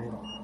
data.